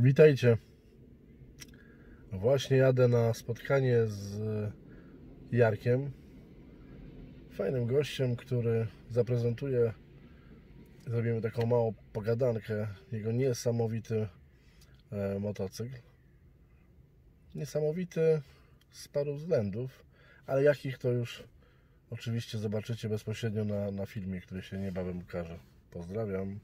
Witajcie. No właśnie jadę na spotkanie z e, Jarkiem, fajnym gościem, który zaprezentuje, zrobimy taką małą pogadankę, jego niesamowity e, motocykl. Niesamowity z paru względów, ale jakich to już oczywiście zobaczycie bezpośrednio na, na filmie, który się niebawem ukaże. Pozdrawiam.